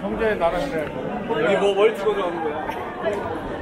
형제 나라인데 여기 뭐 뭘 찍어줘 하는 거야?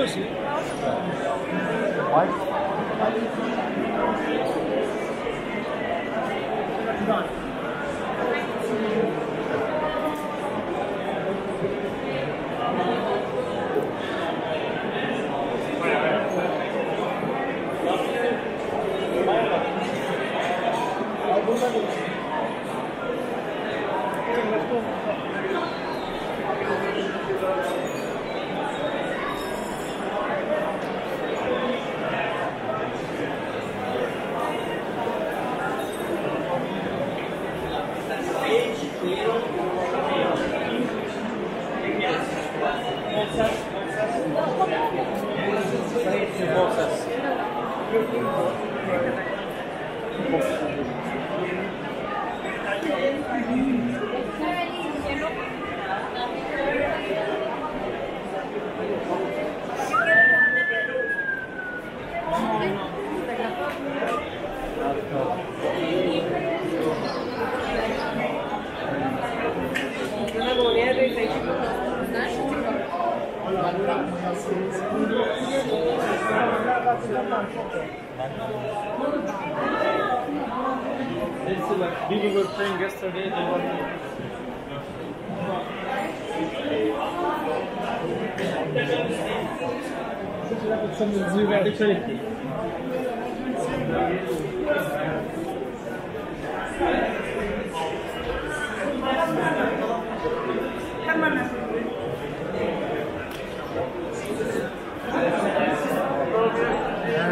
Why? What? some zoomatic safety.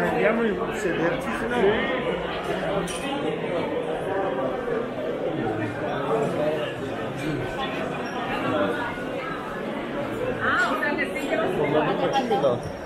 Andiamo a sederci, se no... Ah, o cafezinho que eu não sei.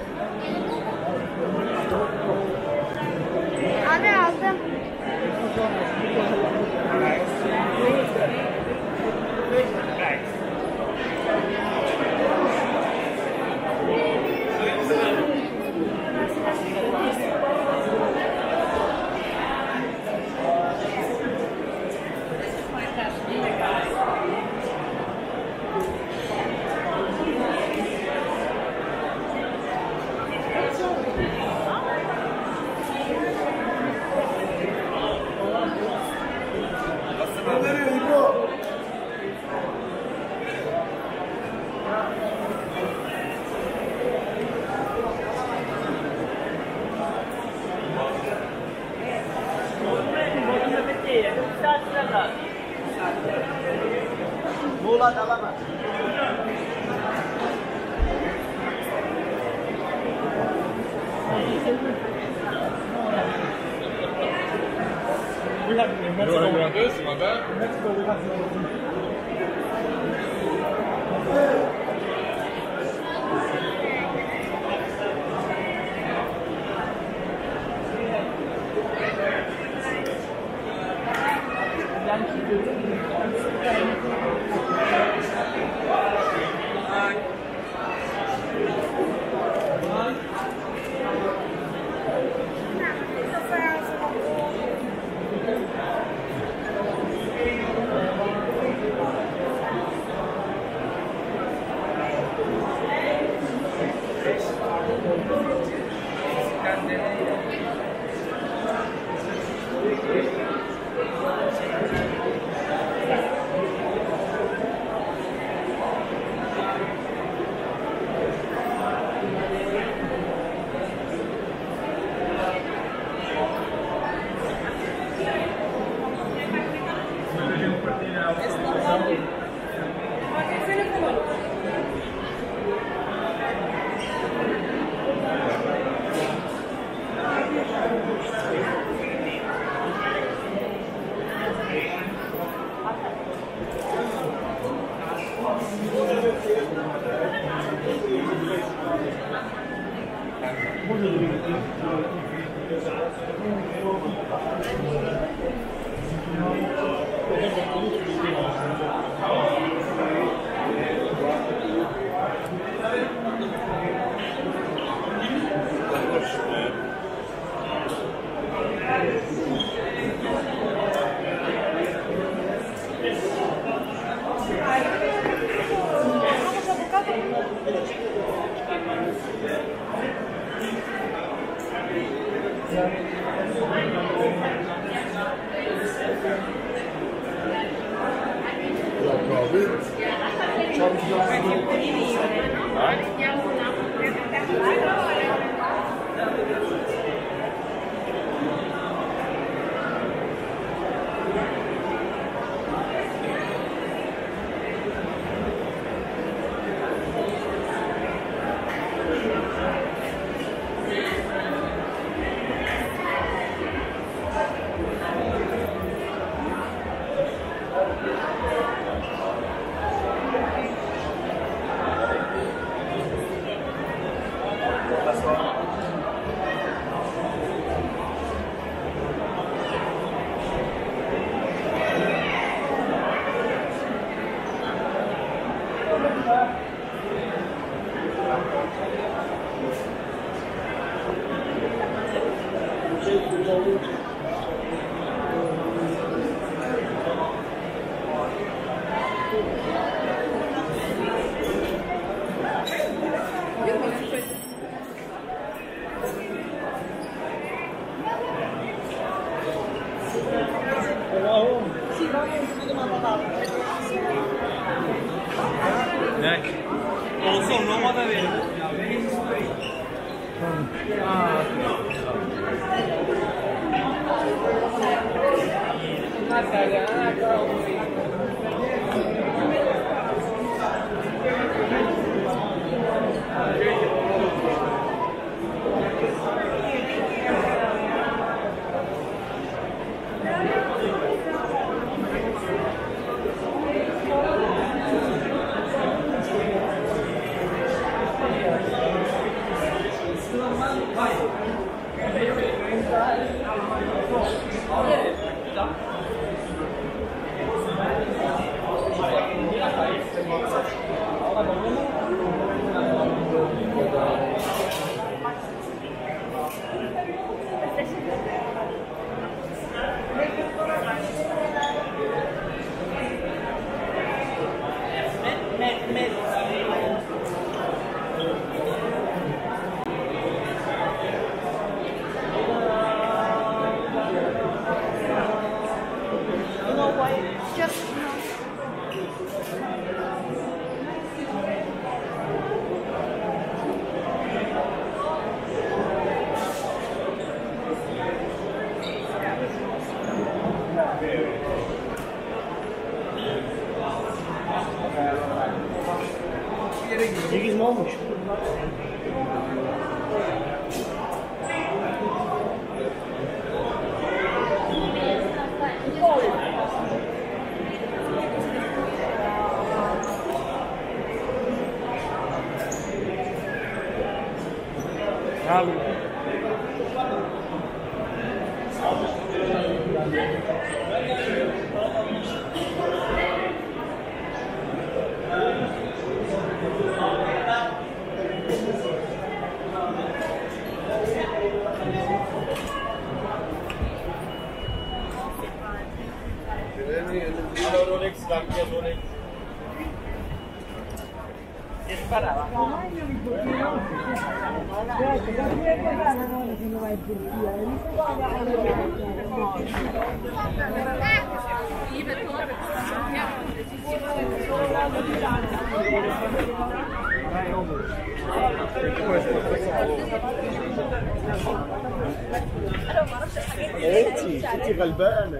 انت انت غلبانه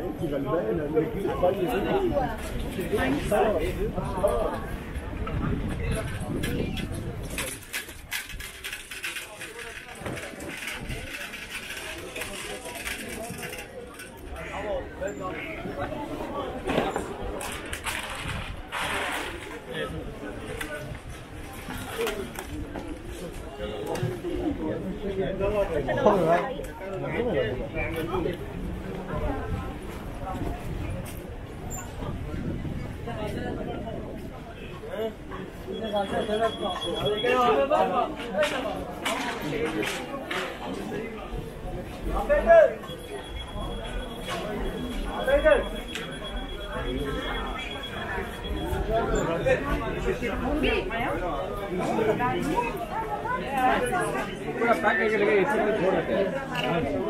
पूरा pack करके लेके इसी में छोड़ रखते हैं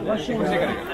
वॉशिंग से करेंगे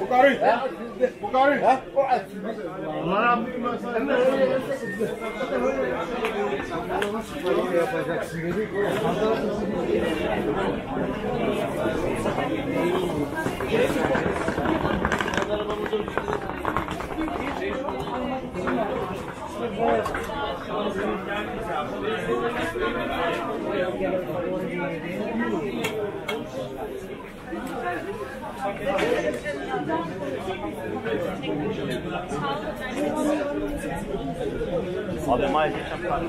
Bukarin. Bukarin. Abi mai ce șampanie.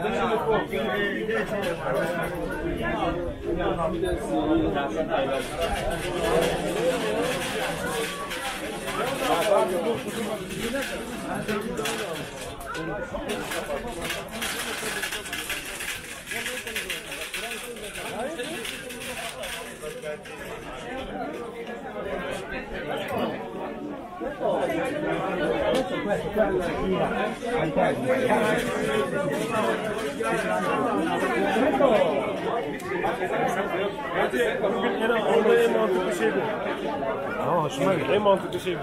Bugün en, orada en mantıklı şey bu. No, hoşuma gitti. En mantıklı şey bu.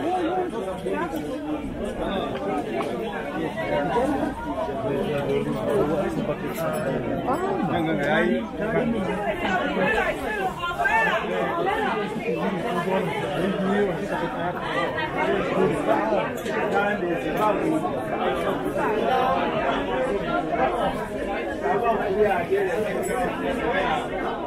Yeah, I.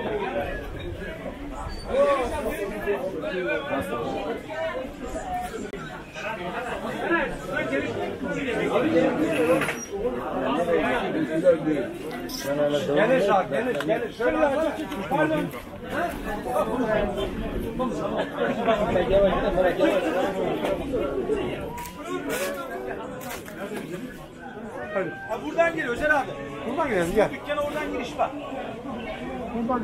Gene şah, gene, gene. Şöyle. Pardon. Ha, buradan geliyor Özer abi. Buradan gidelim gel. Dükkana oradan giriş var. Buradan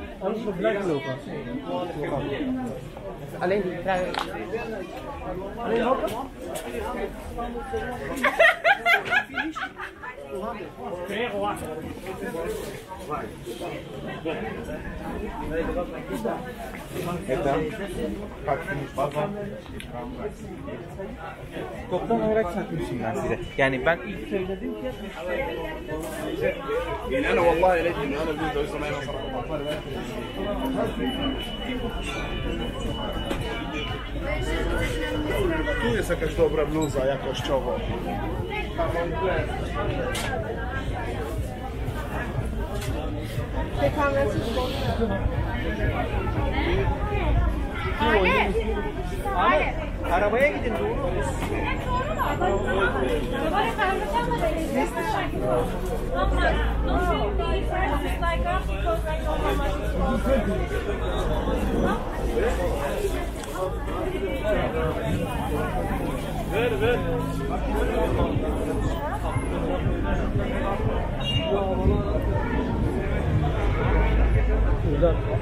anders nog blijven lopen. Alleen die trui. Alleen lopen? Finish? एकदम Toptan olarak satmışım ben size. Yani ben ilk söyledim ki yani ana vallahi eleydim ana bir de sana Tu jest jakaś dobra bluza jakościowo. Czekam na coś arabaya gidin doğru. Hadi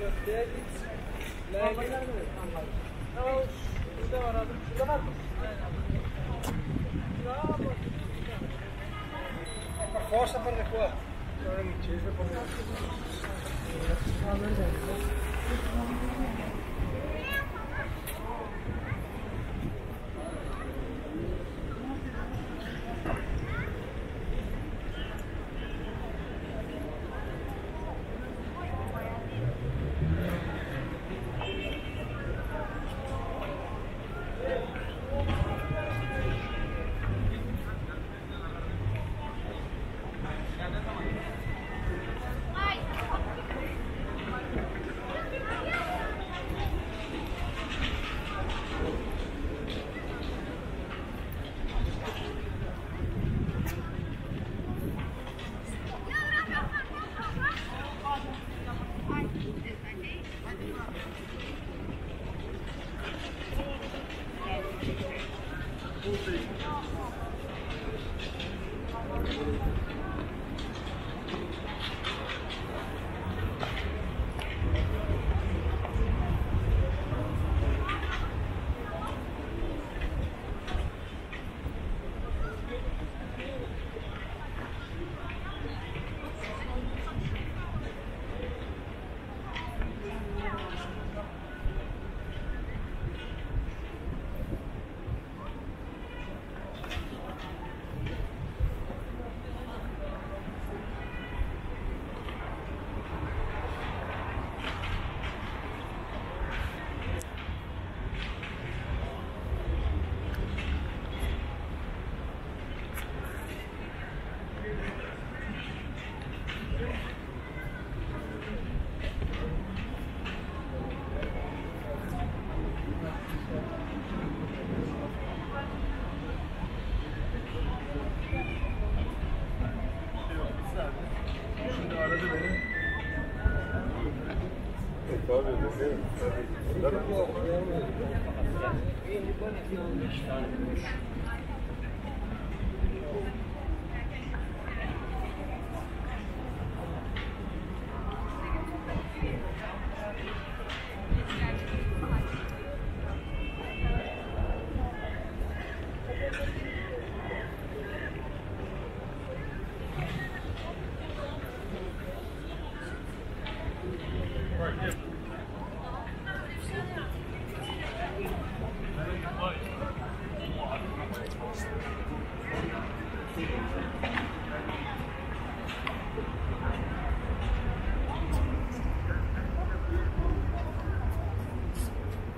Thank you. Thank you.